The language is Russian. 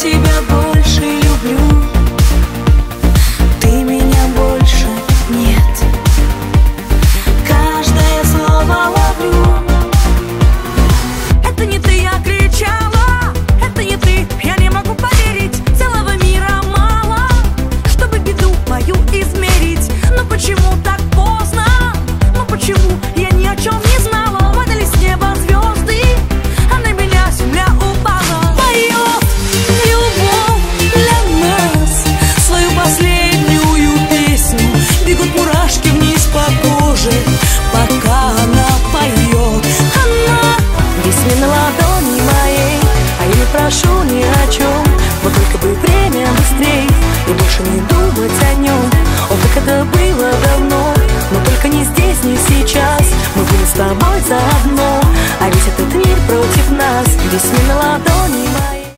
тебя больше тобой заодно. А весь этот мир против нас Весь не на